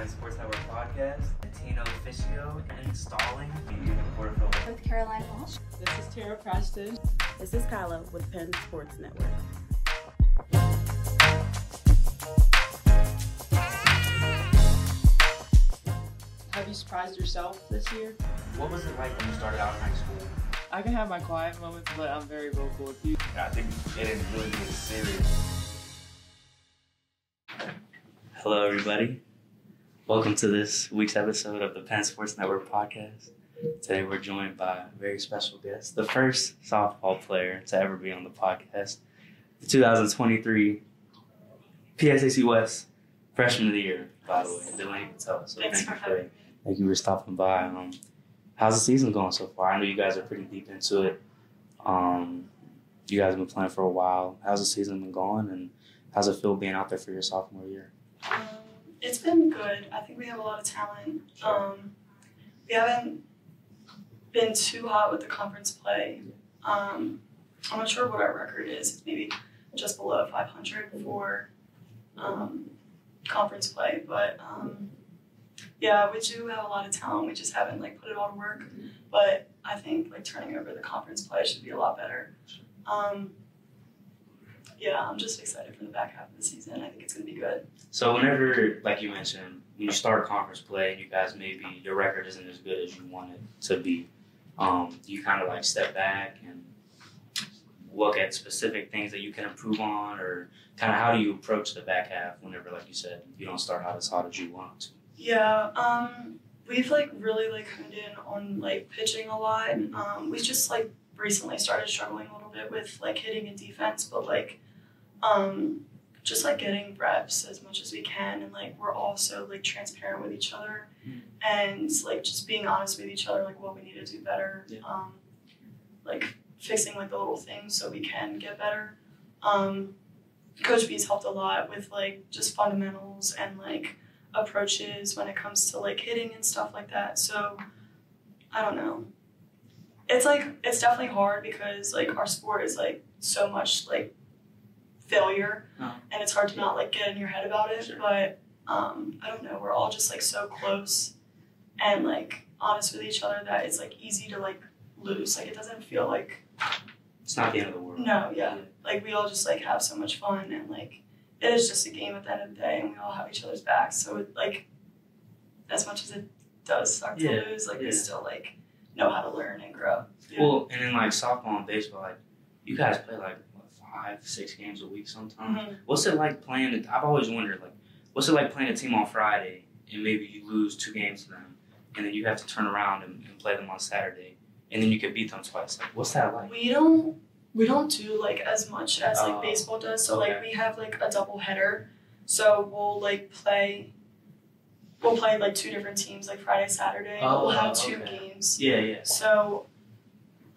Penn Sports Network podcast. Tino Officio and installing the Porterfield. with Caroline Walsh. This is Tara Preston. This is Kyla with Penn Sports Network. Have you surprised yourself this year? What was it like when you started out in high school? I can have my quiet moments, but I'm very vocal. with you Yeah, I think it didn't really get serious. Hello, everybody. Welcome to this week's episode of the Penn Sports Network podcast. Today, we're joined by a very special guest, the first softball player to ever be on the podcast, the 2023 PSAC West Freshman of the Year, by the way, Delaney Patella. So Thanks thank for you for thank you for stopping by. Um, how's the season going so far? I know you guys are pretty deep into it. Um, you guys have been playing for a while. How's the season been going, and how's it feel being out there for your sophomore year? Um, it's been good. I think we have a lot of talent. Um, we haven't been too hot with the conference play. Um, I'm not sure what our record is. It's maybe just below 500 for um, conference play, but um, yeah, we do have a lot of talent. We just haven't like put it all to work. But I think like turning over the conference play should be a lot better. Um, yeah, I'm just excited for the back half of the season. I think it's gonna be good. So whenever, like you mentioned, when you start conference play, and you guys maybe your record isn't as good as you want it to be. Um, you kind of like step back and look at specific things that you can improve on, or kind of how do you approach the back half whenever, like you said, you don't start out as hot as you want to. Yeah, um, we've like really like honed in on like pitching a lot. Um, we just like recently started struggling a little bit with like hitting and defense, but like, um, just like getting reps as much as we can, and like we're also like transparent with each other, Mhm. and like just being honest with each other, like what we need to do better. Yeah. Um, like fixing like the little things so we can get better. Um, Coach B's helped a lot with like just fundamentals and like approaches when it comes to like hitting and stuff like that. So I don't know. It's like it's definitely hard because like our sport is like so much like failure Uh-huh. and it's hard to not like get in your head about it. Sure. But um I don't know, we're all just like so close and like honest with each other that it's like easy to like lose. Like it doesn't feel like It's not the end of the world. no, yeah. Like we all just like have so much fun and like it is just a game at the end of the day and we all have each other's backs. So it like as much as it does suck Yeah, to lose, like yeah. we still like know how to learn and grow. Yeah. Well, and then like softball and baseball, like you guys play like five, six games a week sometimes. Mhm. What's it like playing? I've always wondered, like, what's it like playing a team on Friday and maybe you lose two games to them, and then you have to turn around and, and play them on Saturday, and then you could beat them twice. Like, what's that like? We don't we don't do like as much as like Oh, baseball does. So like we have like a double header. So we'll like play we'll play like two different teams like Friday, Saturday. but we'll Oh, have two okay. games. Yeah, yeah. So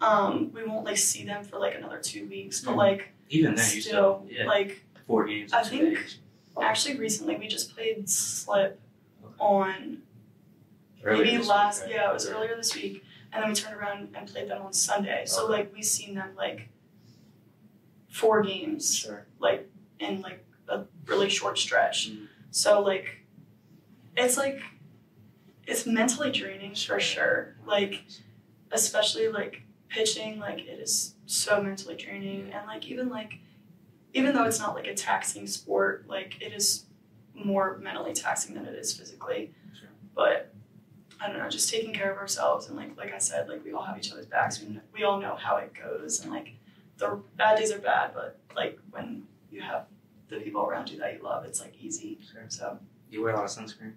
um we won't like see them for like another two weeks. But Mhm. like Even then, you still yeah like four games I think- days. actually recently we just played slip on Earlier maybe last week, right? yeah it was earlier this week and then we turned around and played them on sunday so Okay. like we've seen them like four games Sure. like in like a really short stretch Mhm. so like it's like it's mentally draining for sure like especially like pitching like it is so mentally draining and like even like even though it's not like a taxing sport like it is more mentally taxing than it is physically Sure. but i don't know just taking care of ourselves and like like i said like we all have each other's backs we, we all know how it goes and like the bad days are bad but like when you have the people around you that you love it's like easy Sure. so You wear a lot of sunscreen.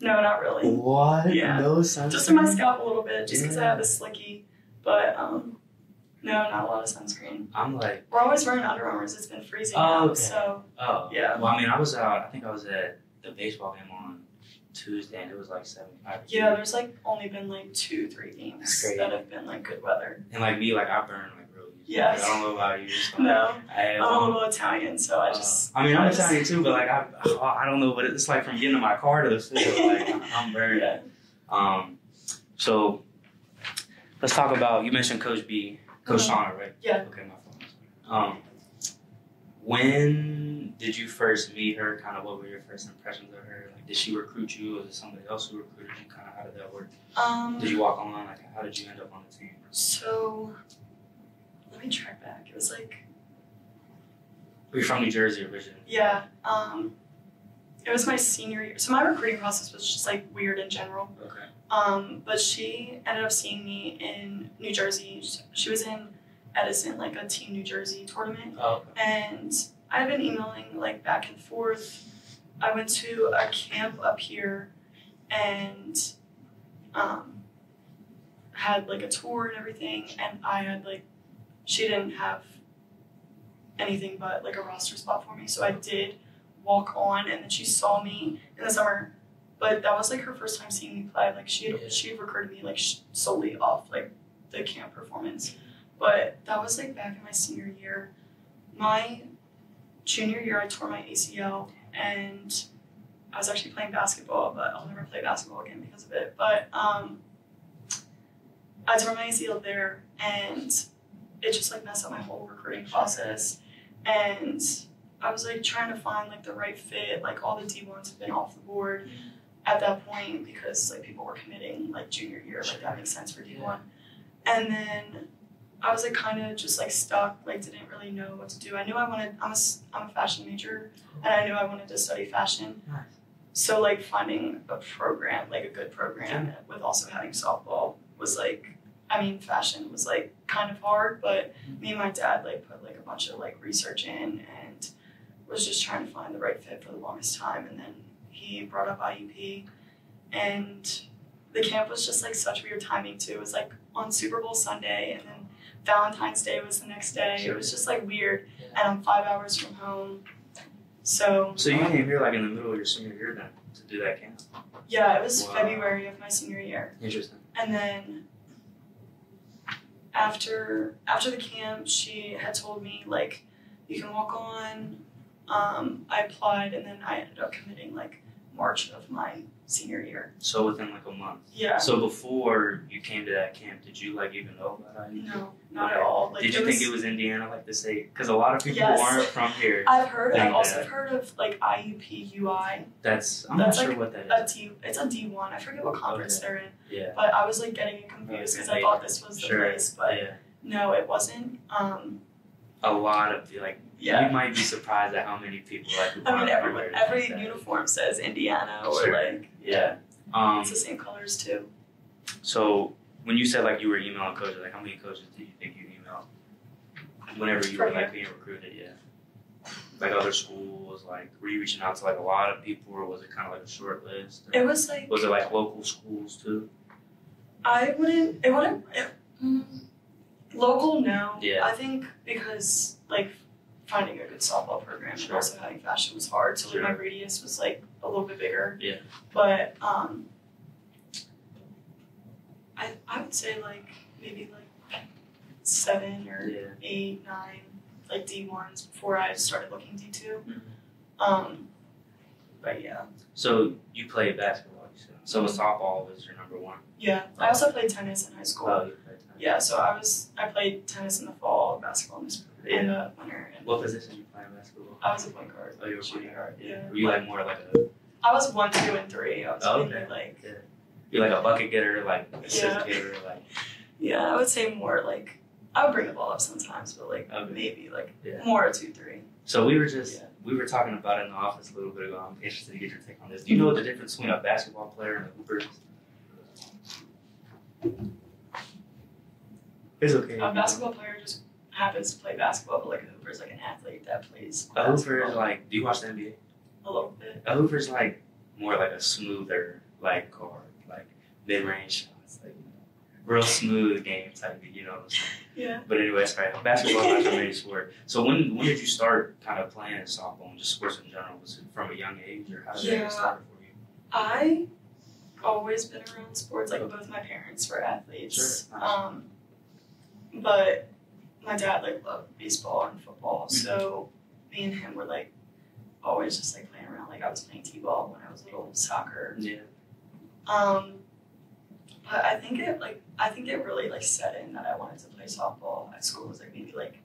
no not really What? Yeah. No sunscreen. just in my scalp a little bit just because i have a slicky but um no not a lot of sunscreen I'm like, we're always wearing Under Armours. It's been freezing Oh, out, okay. so oh Yeah. Well, I mean, I was out. I think I was at the baseball game on Tuesday, and it was like seventy-five. yeah. There's like only been like two, three games that have been like good weather. And like me, like I burn like real easy. Yes. Like, I don't know about you. So, No, I, I'm a um, little Italian, so I uh, just. I mean, I'm I just- Italian too, but like I, oh, I don't know, but it's like from getting in my car to the field, like I'm burned. Yeah. Um, so let's talk about. You mentioned Coach B, Coach. Shawna, right? Yeah. Okay, my phone. Um, when did you first meet her? Kind of what were your first impressions of her? Like, did she recruit you? Or was it somebody else who recruited you? Kind of how did that work? Um, Did you walk on? Like, how did you end up on the team? so let me track back. It was like Were you from New Jersey originally? yeah. Um, it was my senior year. So my recruiting process was just like weird in general. Okay. Um, but she ended up seeing me in New Jersey. She was in Edison, like a Team New Jersey tournament. Oh, okay. and I've been emailing like back and forth. I went to a camp up here and um, had like a tour and everything, and I had like she didn't have anything but like a roster spot for me, so I did walk on, and then she saw me in the summer. But that was like her first time seeing me play. Like she had, Yeah. she had recruited me like solely off like the camp performance. But that was like back in my senior year. My junior year, I tore my ACL, and I was actually playing basketball, but I'll never play basketball again because of it. But um, I tore my ACL there, and it just like messed up my whole recruiting process. And I was like trying to find like the right fit. Like all the D ones have been off the board at that point because like people were committing like junior year. Like that makes sense for D one. And then I was like kind of just like stuck. Like didn't really know what to do. I knew I wanted. I'm a I'm a fashion major, and I knew I wanted to study fashion. So like finding a program, like a good program, with also having softball was like. I mean, fashion was like kind of hard, but mm-hmm. me and my dad like put like a bunch of like research in and was just trying to find the right fit for the longest time. And then he brought up IUP, and the camp was just like such weird timing too. It was like on Super Bowl Sunday, and then Valentine's Day was the next day. It was just like weird, and I'm five hours from home. So So you came here like in the middle of your senior year then to do that camp. yeah, it was Wow. February of my senior year. Interesting. And then after after the camp, she had told me like you can walk on. Um, I applied and then I ended up committing like March of my senior year. So within like a month. Yeah. So before you came to that camp, did you like even know about IU? No, not at all. Like did you it think was, it was Indiana like the state? Because a lot of people Yes. aren't from here. I've heard. I've also that- heard of like IUPUI. That's I'm That's not sure like what that A is. D. It's a D one. I forget what conference Okay. they're in. Yeah. But I was like getting confused because I thought this was the Sure. place, but yeah. no, it wasn't. Um, A lot of the, like yeah. you might be surprised at how many people like I mean, everyone, every uniform says Indiana or Sure. like Yeah. Um. it's the same colors too. So when you said like you were emailing coaches, like how many coaches do you think you emailed? Whenever you were From like being recruited, yeah. Like other schools, like were you reaching out to like a lot of people, or was it kind of like a short list? It was like was it like local schools too? I wouldn't. It wouldn't. It, mm, local, no. Yeah. I think because like finding a good softball program Sure. and also having fashion was hard, so like, my radius was like a little bit bigger. Yeah. But um, I I would say like maybe like seven or Yeah. eight, nine, like D ones before I started looking D 2 Mhm. Um, but yeah, So you played basketball, you said. So softball was your number one. yeah. I also played tennis in high school. Oh, you played tennis. Yeah, so I was I played tennis in the fall, basketball in the spring, in and What position you play in basketball? I was a point guard. Oh, you were a shooting point guard. Yeah. Were you like more like a I was one, two, and three. I was Oh, okay. like you're like a bucket getter, like assist Yeah. getter, like yeah, I would say more like I would bring the ball up sometimes, but like Okay. maybe like Yeah. more a two, three. So we were just Yeah. we were talking about it in the office a little bit ago. I'm interested to get your take on this. Do you know the difference between a basketball player and a hooper is? It's okay. A basketball player just happens to play basketball, but like a hooper is like an athlete that plays. A hooper is like. Do you watch the NBA? a little bit. A hooper is like more like a smoother like guard, like mid range shots, like you know, real smooth game type. Of, You know. What I'm saying? Yeah. But anyway, sorry. Basketball is not your main sport. So when when did you start kind of playing softball and just sports in general? Was it from a young age or how did Yeah. it start for you? I always been around sports. Like both my parents were athletes. Sure, nice. Um, but my dad like loved baseball and football, Mm-hmm. so me and him were like always just like playing around. Like I was playing t-ball when I was little, soccer. Yeah. Um, but I think it like I think it really like set in that I wanted to play softball at school. It was like maybe like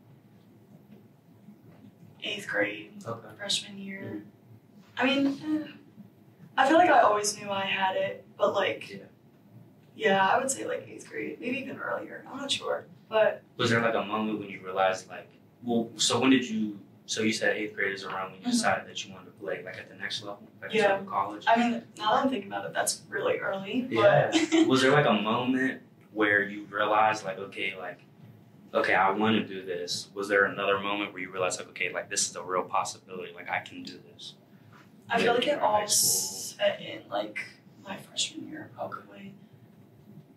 eighth grade, Okay. freshman year. I mean, eh, I feel like I always knew I had it, but like, Yeah. yeah, I would say like eighth grade, maybe even earlier. I'm not sure, but Was there like a moment when you realized like, well, so when did you? So you said eighth grade is around when you Mhm. decided that you wanted to play like at the next level, like Yeah. college. I mean, now that I'm thinking about it, that's really early. Yeah. But was there like a moment where you realized like okay like okay i want to do this was there another moment where you realized like okay like this is a real possibility like i can do this I feel like it all set in like my freshman year, probably.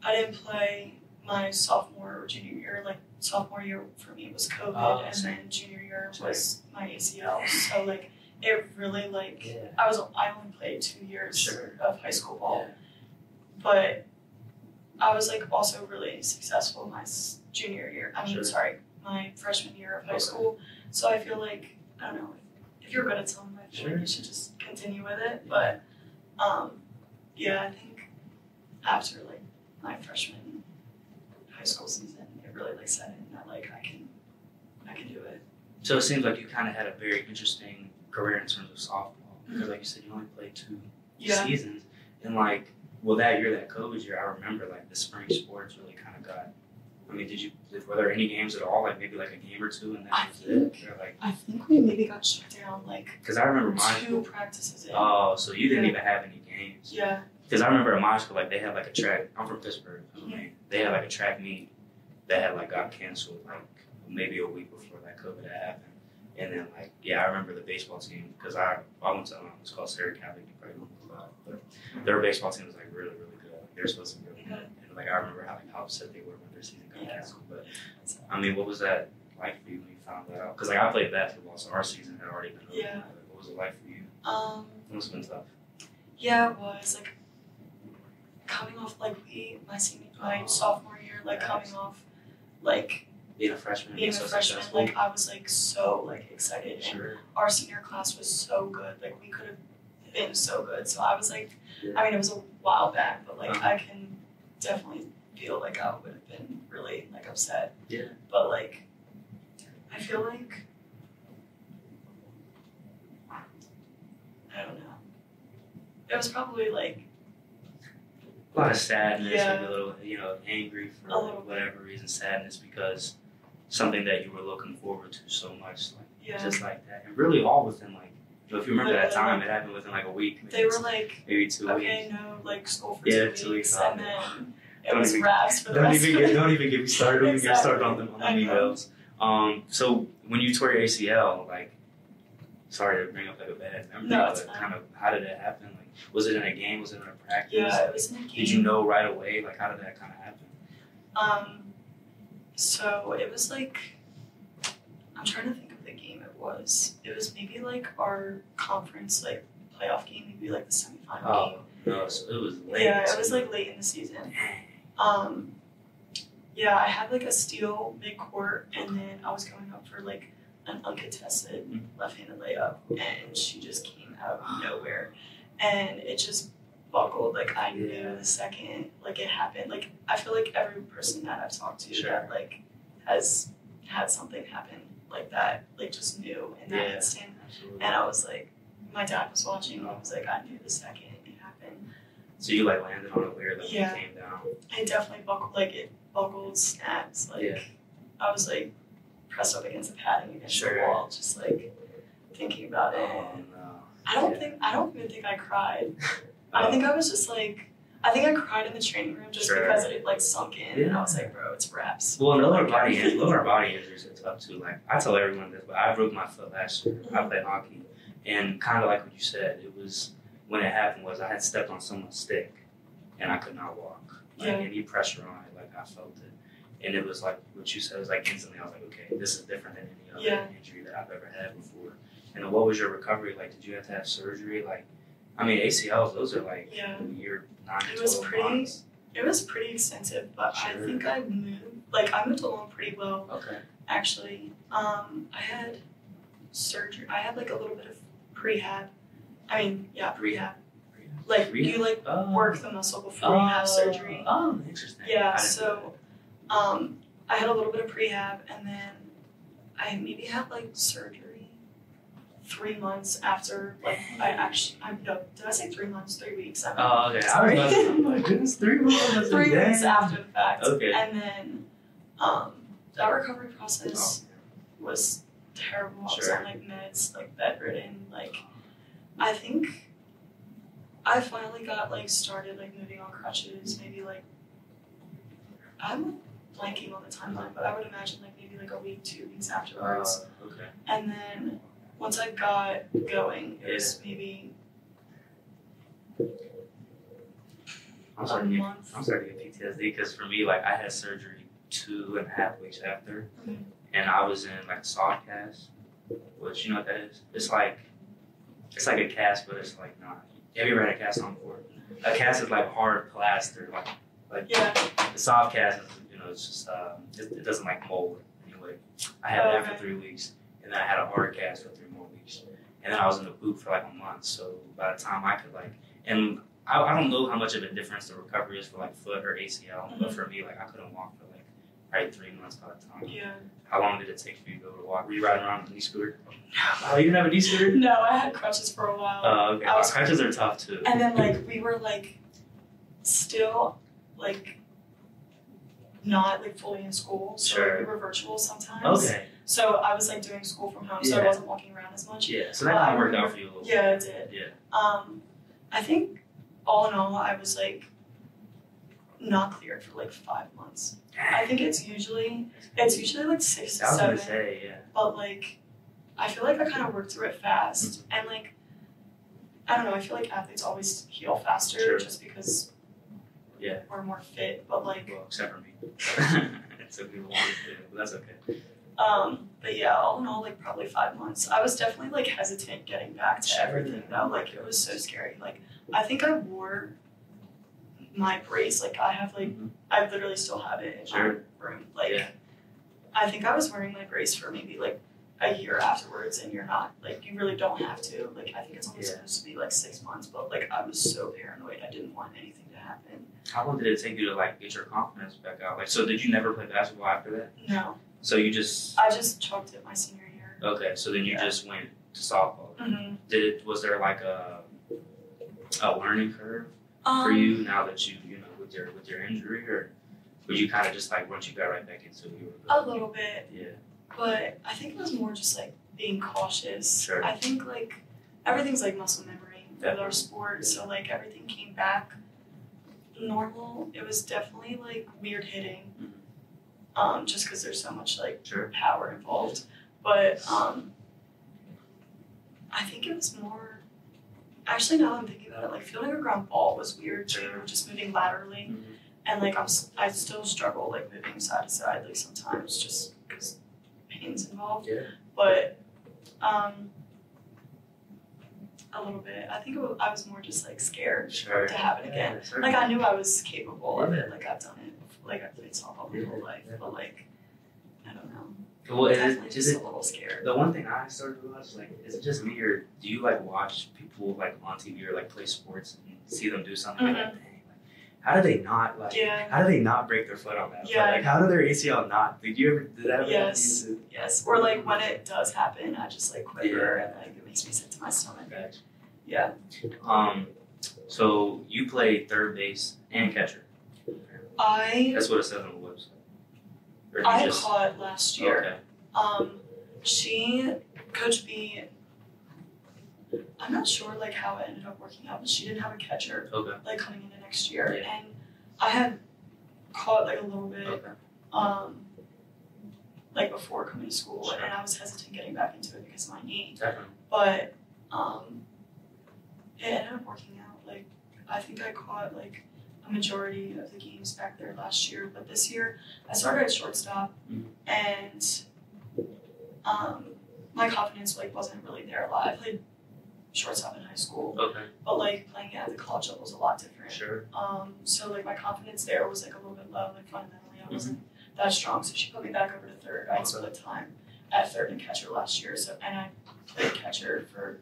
I didn't play my sophomore or junior year. Like sophomore year for me was COVID, Oh, and then junior year Same. was my ACL. So like it really like yeah I was I only played two years Sure. of high school ball, yeah but I was like also really successful my junior year. I mean, Sure. sorry, my freshman year of high Okay. school. So I feel like I don't know if you're good at something, I feel Sure. like you should just continue with it. But um, yeah, I think after like my freshman high school season, it really like set in that like I can I can do it. so it seems like you kind of had a very interesting career in terms of softball mm-hmm. because like you said you only played two Yeah. seasons and like well that year that covid year i remember like the spring sports really kind of got i mean did you were there any games at all like maybe like a game or two and that I was think- it like I think we maybe got shut down like because i remember my two practices in. Oh, so you didn't Yeah. even have any games? yeah. Because I remember at my school, like they had like a track. I'm from Pittsburgh, Pennsylvania. They had like a track meet that had like got canceled like maybe a week before that COVID happened. And then like yeah, I remember the baseball team because I I went to um, it's called Serra Catholic. You probably don't know about, it, but their baseball team was like really really good. Like, they're supposed to be really good. And like I remember how like how upset they were when their season got canceled. But I mean, what was that like for you when you found that out? Because like I played basketball, so our season had already been over. Yeah. Like, what was it like for you? Um. It must have been tough. Yeah, it was like coming off like we my senior my sophomore year, like nice. coming off like Being a freshman, being a so freshman, successful. like I was like so like excited. And our senior class was so good. Like we could have been so good. So I was like I mean it was a while back, but like Uh-huh. I can definitely feel like I would have been really like upset. Yeah. But like I feel like I don't know. It was probably like A lot of sadness, Yeah. maybe a little, you know, angry for little whatever reason. Sadness because something that you were looking forward to so much, like yeah. just like that, and really all within like, you know, if you remember that Literally, time, it happened within like a week. Maybe, they were like maybe two okay, weeks. no, like school for Yeah, two, two weeks weeks, and then it Don't was even- wraps for the Don't rest even get don't even get me started. Don't even get started on Exactly. them on know. emails. Um, so when you tore your ACL, like, sorry to bring up like a bad memory, No, but kind of how did it happen? Like, was it in a game? Was it in a practice? Yeah, it was in a game. Did you know right away? Like, how did that kind of happen? Um, so it was like I'm trying to think of the game it was. It was maybe like our conference like playoff game, maybe like the semifinal Oh, no, so it was game. late. Yeah, it was like late in the season. Um, yeah, I had like a steal mid court, and then I was going up for like an uncontested Mhm. left-handed layup, and she just came out of nowhere, and it just buckled. Like I knew Yeah. the second like it happened. Like I feel like every person that I've talked to Sure. that like has had something happen like that, like just knew in that Yeah. instant. Absolutely. And I was like, my dad was watching. I was like, I knew the second it happened. So you like landed on it weird, like Yeah. you came down. It definitely buckled, like it buckled, snaps. Like Yeah. I was like pressed up against the padding against Sure. the wall, just like thinking about it. Oh no. I don't yeah. think I don't even think I cried. I think I was just like I think I cried in the training room just Sure. because it like sunk in and I was like, bro, it's wraps. Well, and lower Like, body, lower body injuries are tough too. Like I tell everyone this, but I broke my foot last year. I Mhm. played hockey, and kind of like what you said, it was when it happened was I had stepped on someone's stick, and I could not walk. Like Yeah. any pressure on it, like I felt it, and it was like what you said. It was like instantly, I was like, okay, this is different than any other Yeah. injury that I've ever had before. And what was your recovery like? Did you have to have surgery? Like, I mean, ACLs, those are like Yeah. a year, nine to It was pretty- months. It was pretty extensive, but I think I moved like I moved along pretty well Okay. actually. Um I had surgery I had like a little bit of prehab. I mean, yeah, prehab. Like Rehab? you like Oh. work the muscle before you have surgery. Oh, interesting. Yeah, so um I had a little bit of prehab and then I maybe had like surgery three months after like I actually I no did I say three months three weeks I mean, Oh, okay. I was Sorry. say, oh my goodness, three months. three Dang. weeks after the fact Okay. and then um that recovery Oh, process was terrible I was Sure. on like meds like bedridden like I think I finally got like started like moving on crutches maybe like I'm blanking on the timeline but I would imagine like maybe like a week two weeks afterwards Uh, okay. and then once I got going, it was maybe I'm starting to get. I'm starting to get PTSD because for me, like I had surgery two and a half weeks after, Mhm. and I was in like a soft cast, which you know what that is? It's like it's like a cast, but it's like not. Have you ever had a cast on before? A cast is like hard plaster, like like Yeah. the soft cast is you know it's just um, it, it doesn't like mold anyway. I had Oh, that okay. for three weeks, and then I had a hard cast for three weeks, and then I was in the boot for like a month. So by the time I could like, and I, I don't know how much of a difference the recovery is for like foot or ACL, but Mhm. for me like I couldn't walk for like probably three months by the time. Yeah. How long did it take for you to be able to walk? Were you riding around with a knee scooter? Oh, you didn't have a knee scooter? No, I had crutches for a while. Oh, okay. I was- Crutches are tough too. and then like we were like still like not like fully in school. So Sure. we were virtual sometimes. Okay. So I was like doing school from home, so I wasn't walking around as much. Yeah. So that kind of worked out for you a little. Yeah, it did. Yeah. Um, I think all in all, I was like not cleared for like five months. I think it's usually it's usually like six to I was seven, say yeah. but like I feel like I kind of worked through it fast, Mm-hmm. and like I don't know, I feel like athletes always heal faster Sure. just because Yeah. we're more fit. But like, Well, except for me. it took me longer to do but that's okay. Um, but yeah, all in all, like probably five months. I was definitely like hesitant getting back to everything though. Like it was so scary. Like I think I wore my brace. Like I have like Mhm. I literally still have it in Sure. my room. Like Yeah. I think I was wearing my brace for maybe like a year afterwards, and you're not like you really don't have to. Like I think it's only Yeah. supposed to be like six months, but like I was so paranoid. I didn't want anything to happen. How long did it take you to like get your confidence back out? Like, so did you never play basketball after that? No, So you just I just chalked it my senior year. okay. So then you Yeah. just went to softball. Mm-hmm. Did it? Was there like a a learning curve Um, for you now that you you know with your with your injury, or would you kind of just like once you got right back into it, you were a little bit, Yeah. but I think it was more just like being cautious. Sure. I think like everything's like muscle memory with our sport, so like everything came back normal. It was definitely like weird hitting, Mhm. Um, just because there's so much like Sure. power involved. But um, I think it was more. Actually, now that I'm thinking about it, like fielding a ground ball was weird too, Sure. just moving laterally, Mhm. and like I'm, I still struggle like moving side to side, like sometimes just because pain's involved. Yeah. But um, a little bit. I think it was, I was more just like scared Sure. to have it again. Yeah, Like I knew I was capable of it. Like I've done it. Before. Like I played softball my Yeah, whole life, but like I don't know. Well, is Definitely it, just a little scared. the one thing I started to realize like is it just me or do you like watch people like on TV or like play sports and see them do something like, Mhm. dang, like how do they not like Yeah. how do they not break their foot on that? Yeah. Like how do their ACL not? Did you ever did that ever Yes. happen to Yes. Or like when it does happen, I just like quiver Yeah. and like it makes me sick to my stomach. you? Yeah. Um, so you play third base and catcher. I That's what it says on the website. Or do you I just caught last year. okay? Um, she, Coach B, I'm not sure like how it ended up working out, but she didn't have a catcher Okay. like coming into next year, and I had caught like a little bit, Okay. um, like before coming to school, Sure. and I was hesitant getting back into it because of my knee, Definitely. but um, it ended up working out. Like I think I caught like a majority of the games back there last year, but this year I started at shortstop, Mhm. and um, my confidence like wasn't really there a lot. I played shortstop in high school, Okay. but like playing at the college level was a lot different. Sure. Um, so like my confidence there was like a little bit low. Like fundamentally, I wasn't that strong. So she put me back over to third. I Okay. split time at third and catcher last year. So and I played catcher for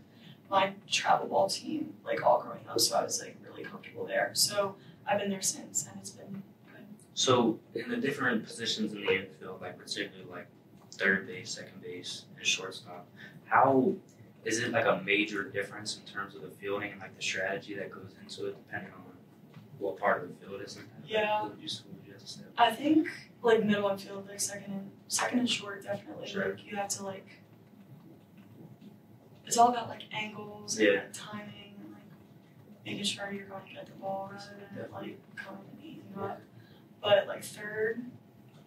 my travel ball team like all growing up. So I was like really comfortable there. So I've been there since, and it's been good. So in the different positions in the infield, like particularly like third base, second base, and shortstop, how is it like a major difference in terms of the fielding and like the strategy that goes into it, depending on what part of the field it's in? Yeah. What would what you have to say? I think like middle infield, like second and second and short, definitely. Sure. Like you have to like. It's all about like angles and Yeah. like, timing and like making sure you're going to get the ball rather than like coming and eating up. But like third,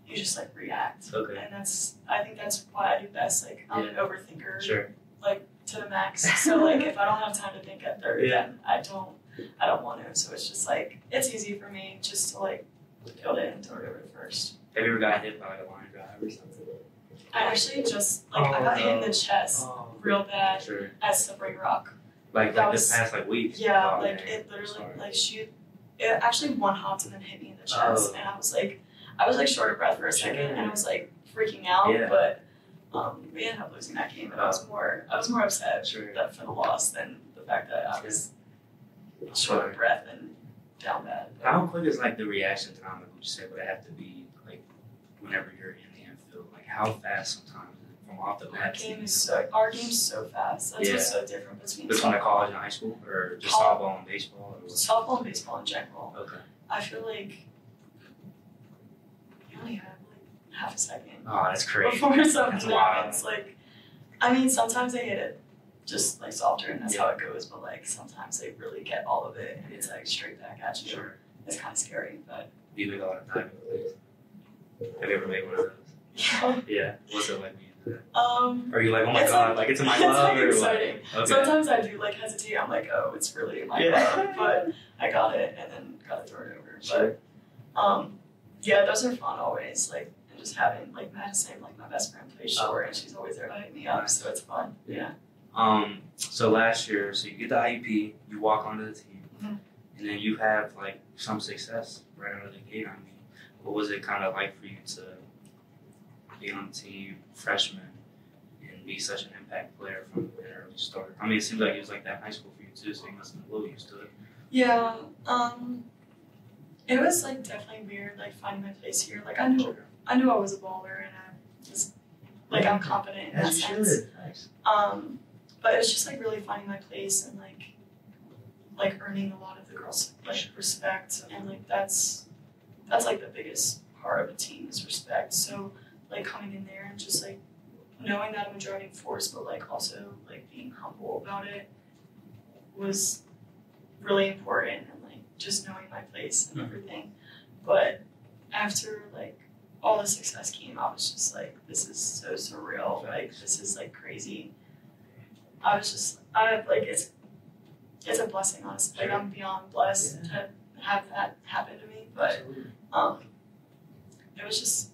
you just like react, Okay. and that's I think that's why I do best. Like I'm an overthinker Sure. Like to the max. So like if I don't have time to think at third, Yeah. then I don't I don't want to. So it's just like it's easy for me just to like field it and throw it over to first. Have you ever got hit by like a line drive or something? I actually just like I Oh, got hit in the chest Oh. real bad Sure. at Slippery Rock. Like like was- this past like week. Yeah, Oh, like dang. it literally Sorry. like she it actually one hopped and then hit me in the chest Oh. and I was like I was like short of breath for a second and I was like freaking out Yeah. but um, we ended up losing that game and I was more I was more upset Sure. that for the loss than the fact that I was short of breath and down bad. How quick is like the reaction time? Like, would you say would it have to be like whenever you're in the infield? Like how fast sometimes from off the Our game is so our game's so fast. That's Yeah. what's so different between between softball, college and high school, or just Col- softball and baseball, or softball and baseball in general. Okay. I feel like you only have like half a second Oh, that's crazy. before something happens. Like, I mean, sometimes they hit it just like softer, and that's how it goes. But like sometimes they really get all of it, and it's like straight back at you. Sure. It's kind of scary, but Do you make a lot of plays? Have you ever made one of those? yeah. Yeah. What's it like? Um, Are you like, oh my god, like- like, it's in my it's glove, like exciting. Okay. sometimes I do like hesitate. I'm like, oh, it's really in my Yeah. glove, but I got it, and then got to throw it over. Sure. But um, yeah, those are fun always. Like, and just having like Madison, like my best friend, plays Oh. and she's always there to hype me up, so it's fun. Yeah. Um. So last year, so you get the IUP, you walk onto the team, Mhm. and then you have like some success right out of the gate. I mean, what was it kind of like for you to be on the team, freshman, and be such an impact player from an early start? I mean, it seems like it was like that in high school for you too, so you must have been a little used to it. Yeah. Um, it was like definitely weird, like finding my place here. Like I knew, I knew I was a baller, and I was like I'm confident in that As sense. should. Nice. Um, but it was just like really finding my place and like like earning a lot of the girls like respect and like that's that's like the biggest part of a team is respect. So like coming in there and just like knowing that I'm a driving force but like also like being humble about it was really important and like just knowing my place and Mhm. everything. But after like all the success came, I was just like, this is so surreal. Like this is like crazy. I was just I like it's it's a blessing honestly. Like I'm beyond blessed to have that happen to me. But um it was just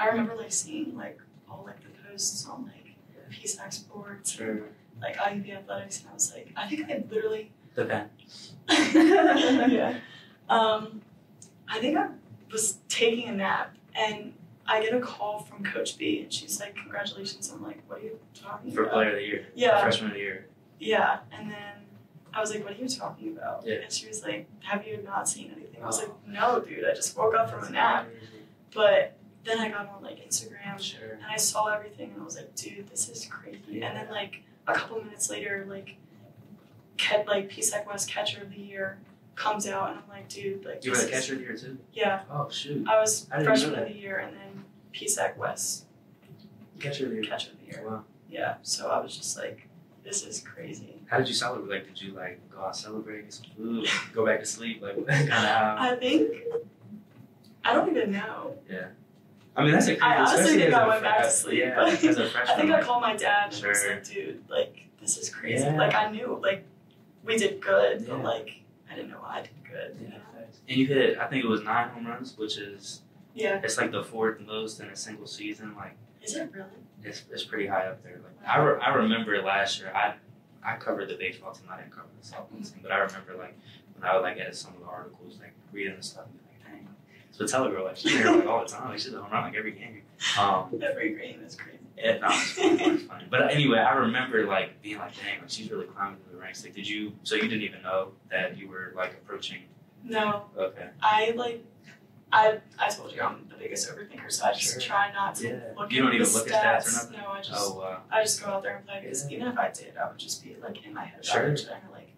I remember like seeing like all like the posts on like PSAC sports Sure. like IUP athletics and I was like I think I literally The Penn. yeah. Um, I think I was taking a nap and I get a call from Coach B and she's like, Congratulations. I'm like, What are you talking For about? player of the year. Yeah. Freshman of the year. Yeah. And then I was like, What are you talking about? Yeah. And she was like, Have you not seen anything? I was like, No, dude, I just woke up from a nap. But then I got on like Instagram Sure. and I saw everything and I was like, dude, this is crazy. And then like a couple minutes later, like Ket like PSAC West Catcher of the Year comes out and I'm like, dude, like You were the catcher of the year too? Yeah, Oh shoot. I was I freshman of the year and then PSAC West Catcher of the year. Catcher of the Year. Wow. Yeah, so I was just like, this is crazy. How did you celebrate? Like, did you like go out celebrate, get some food, go back to sleep? Like, kind of? I think I don't even know. I mean, that's a crazy. I honestly think I went back to sleep, Yeah, but as a freshman. I think I called my dad and was like, dude, like this is crazy. Yeah. Like I knew like we did good, Yeah. but like I didn't know I did good. you Yeah, know? And you hit, I think it was nine home runs, which is Yeah. it's like the fourth most in a single season. Like, Is it really? it's, it's pretty high up there. Like, I, re- I remember last year, I I covered the baseball team. I didn't cover the softball mm-hmm. team, but I remember like when I would like edit some of the articles, like reading the stuff, and like, dang. So Telegirl, like she's there like all the time. Like she's home run like every game. Um, Every game is crazy. Yeah, no, it's funny, it's funny. But anyway, I remember like being like, dang, like she's really climbing through the ranks. Like, did you? So you didn't even know that you were like approaching? No, Okay. I like I I told you I'm the biggest overthinker, so I just Sure. try not to Yeah. look You don't at even the look stats. at stats or nothing? No, I just Oh wow. I just go out there and play because Yeah. even if I did, I would just be like in my head about Sure. it, trying to like.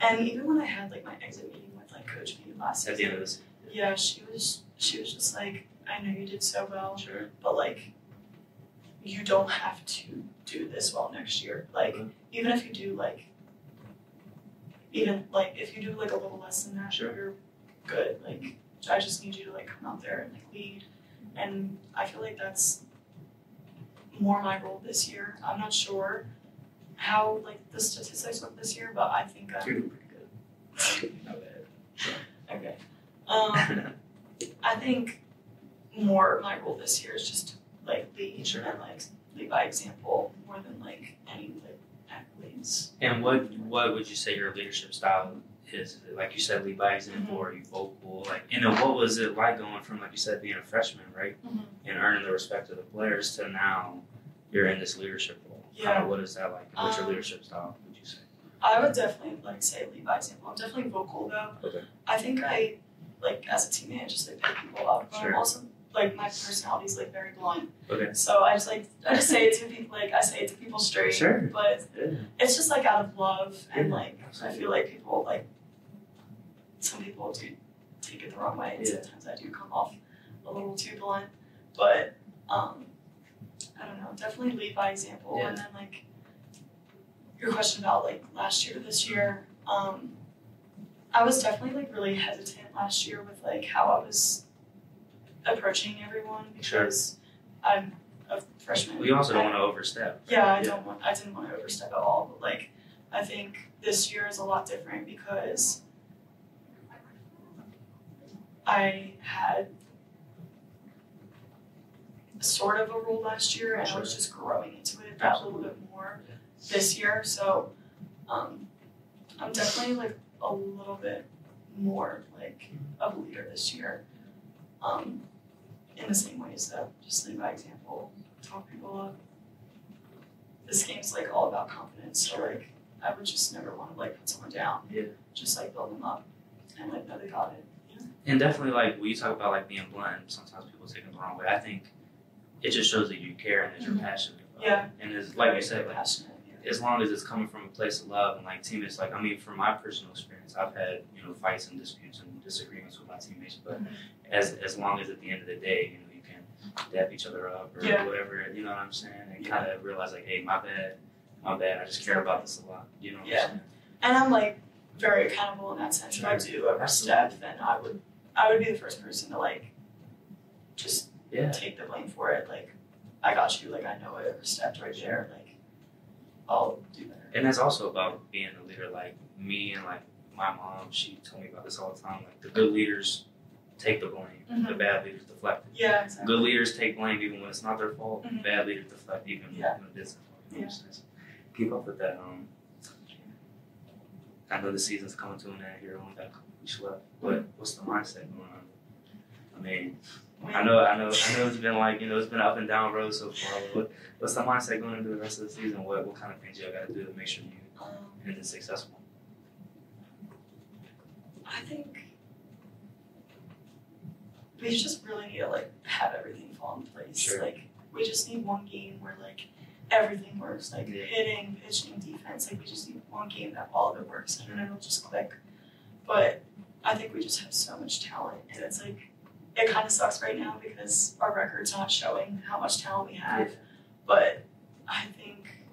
And even when I had like my exit meeting with like Coach B last At the end of this. yeah, she was she was just like, I know you did so well, Sure. but like, you don't have to do this well next year. Like, Okay. even if you do like, even like if you do like a little less than that, Sure. you're good. Like, I just need you to like come out there and like lead, and I feel like that's more my role this year. I'm not sure how like the statistics look this year, but I think I'm pretty good. Not bad. okay. Um, I think more my role this year is just to, like lead Sure. and like lead by example more than like any like accolades. And what what would you say your leadership style is? Is it like you said, lead by example, Mhm. or are you vocal? Like, and then what was it like going from like you said being a freshman, right, Mhm. and earning the respect of the players to now you're in this leadership role? Yeah. What is that like? What's your Um, leadership style? Would you say? I would definitely like say lead by example. I'm definitely vocal though. Okay. I think I like as a teammate I just like pick people up. But Sure. I'm also like my personality is like very blunt. Okay. So I just like I just say it to people like I say it to people straight. Sure. But Yeah. it's just like out of love and Yeah, like I feel like people like some people do take it the wrong way and Yeah. sometimes I do come off a little too blunt. But um I don't know, definitely lead by example Yeah. and then like your question about like last year, this year, um I was definitely like really hesitant last year with like how I was approaching everyone Sure. because I'm a freshman. We also don't I- want to overstep. yeah, I Yeah. don't want. I didn't want to overstep at all. But like, I think this year is a lot different because I had sort of a role last year, and I was just growing into it that little bit more this year. So, um, I'm definitely like a little bit more like of a leader this year. Um, in the same ways that just lead by example, talk people up. This game's like all about confidence, so like I would just never want to like put someone down. Yeah. Just like build them up and like know they got it. And definitely, like when you talk about like being blunt, sometimes people take it the wrong way. I think it just shows that you care and that you're Mhm. passionate. About Yeah. It. And it's like you said, like passionate. Yeah. as long as it's coming from a place of love and like teammates, like I mean, from my personal experience, I've had you know fights and disputes and disagreements with my teammates, but Mhm. as as long as at the end of the day, you know, you can dap each other up or Yeah. whatever, you know what I'm saying, and Yeah. kind of realize like, hey, my bad, my bad, I just care about this a lot, you know. What Yeah. I'm saying? And I'm like very accountable in that sense. If I do overstep, then I would I would be the first person to like just Yeah. take the blame for it. Like I got you. Like I know I overstepped right there. Like I'll do better. And that's also about being a leader. Like me and like my mom, she told me about this all the time. Like the good leaders take the blame, the Mhm. bad leaders deflect it. Yeah, exactly. Good leaders take blame even when it's not their fault. Mhm. Bad leaders deflect even Yeah. when it is their fault. You know what I'm saying? So keep up with that. Um, I know the season's coming to an end here. Only got a couple weeks left. What what's the mindset going on? I mean, I know, I know, I know. It's been like you know, it's been up and down road so far. But what, what's the mindset going into the rest of the season? What what kind of things y'all got to do to make sure you Um, end it successful? I think we just really need to like have everything fall in place. Sure. Like we just need one game where like everything works, like Yeah. hitting, pitching, defense. Like we just need one game that all of it works, and then it'll just click. But I think we just have so much talent, and it's like it kind of sucks right now because our record's not showing how much talent we have. But I think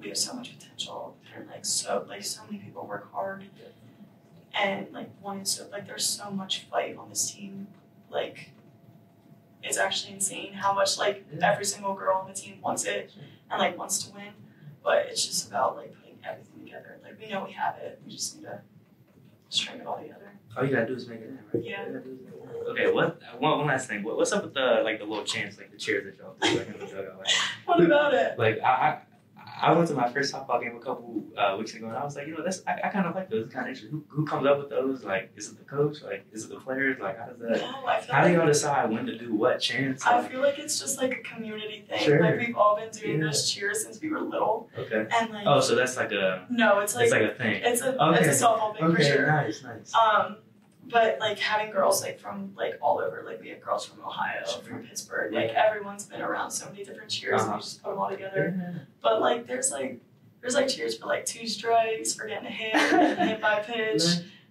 we have so much potential, and like so like so many people work hard and like wanting so like there's so much fight on this team. Like it's actually insane how much like every single girl on the team wants it and like wants to win but it's just about like putting everything together. Like we know we have it. We just need to string it all together All you gotta do is make it in, right? Yeah. All you gotta do is make it in. Okay, what one, one last thing. What, what's up with the like the little chants, like the cheers that y'all do like in the dugout? Like, what about it like I, I I went to my first softball game a couple uh, weeks ago, and I was like, you know, that's I, I kind of like those. Kind of interesting. Who, who comes up with those? Like, is it the coach? Like, is it the players? Like, how does that? no I feel How do y'all decide when to do what chants? I feel like it's just like a community thing Sure. like we've all been doing Yeah. those cheers since we were little okay. and like Oh, so that's like a no it's like it's like a thing. it's a Okay. it's a softball thing for sure nice, nice. Um, but like having girls like from like all over, like we have girls from Ohio, from Pittsburgh, like everyone's been around so many different cheers, and Uh-huh. we just put them all together. But like, there's like, there's like cheers for like two strikes, for getting a hit, getting hit by pitch,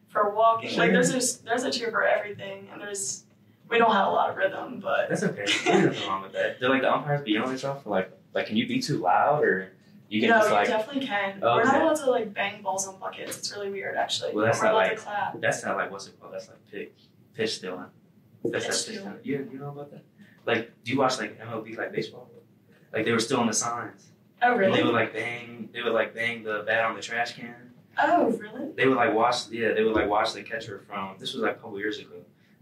for walking. Like, there's just there's a cheer for everything, and there's we don't have a lot of rhythm, but That's okay. There's nothing wrong with that. Do like the umpires be yelling stuff? Like, like can you be too loud or you can no, just you like definitely can. Oh, we're not Okay. allowed to like bang balls on buckets. It's really weird, actually. Well, that's We're not like- to clap. that's not like what's it called? That's like pitch pitch stealing. That's Pitch that stealing. stealing. You you know about that? Like, do you watch like MLB like baseball? Like they were stealing the signs. Oh really? They really? would like bang. They would like bang the bat on the trash can. Oh really? They would like watch. Yeah, they would like watch the catcher from. This was like a couple years ago.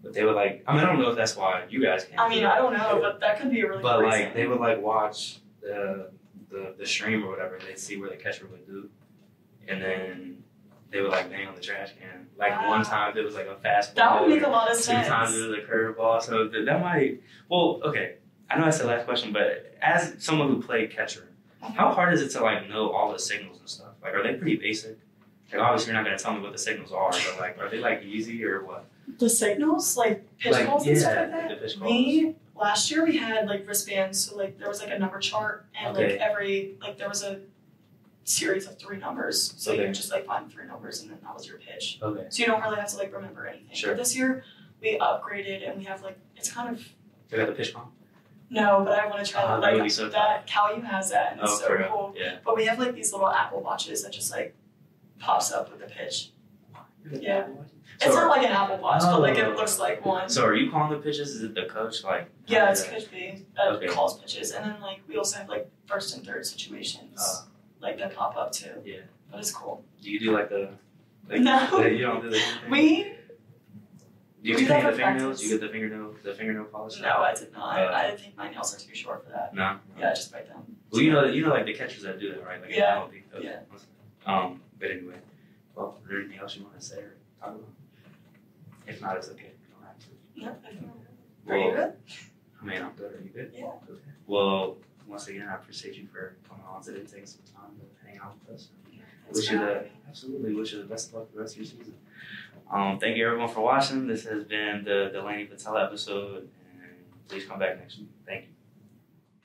But they would like. I mean, I don't know if that's why you guys can't. I mean. I don't know, but that could be a really But good like reason. they would like watch the the the stream or whatever. They'd see where the catcher would do, and then they would like bang on the trash can. Like Wow. one time it was like a fastball. That would make a lot of sense. Two sense. times it was a curveball. So th- that might. Well, okay. I know that's the last question, but as someone who played catcher, how hard is it to like know all the signals and stuff? Like, are they pretty basic? Like, obviously, you're not gonna tell me what the signals are, but like, are they like easy or what? The signals, like pitch Like, calls and stuff yeah, like that. the pitch calls. We last year we had like wristbands, so like there was like a number chart, and Okay. like every like there was a series of three numbers, so you Okay. would just like find three numbers, and then that was your pitch. Okay. So you don't really have to like remember anything. Sure. But this year we upgraded, and we have like it's kind of They got the PitchCom. no, but I want to try Oh, that. that Like so that CalU has that, and oh, it's Oh, so for real? cool. Yeah. But we have like these little Apple watches that just like pops up with the pitch. Yeah. So, it's not like an Apple Watch, but like it Oh. looks like one. so are you calling the pitches? Is it the coach? Like. Yeah, it's Coach B that Okay. calls pitches, and then like we also have like first and third situations Uh, like that pop up too. Yeah. but it's cool. do you do like the? Like, No. the- you don't do the. thing? We Do you do paint the fingernails? practice. You get the fingernail, the fingernail polish. no, I did not. Uh, I think my nails are too short for that. No. Yeah, I just bite them. Well, you know, you know, like the catchers that do that, right? Like Yeah. Okay. Yeah. Um, but anyway, well, is there anything else you want to say or talk about? If not, it's okay. You don't have to. No, I think Are you good? I mean, I'm good. Are you good? Yeah. Okay. Well, once again, I appreciate you for coming on today, taking some time to hang out with us. Thanks Wish you the absolutely wish you the best of luck the rest of your season. Um, thank you everyone for watching. This has been the Delaney Patella episode, and please come back next week. Thank you.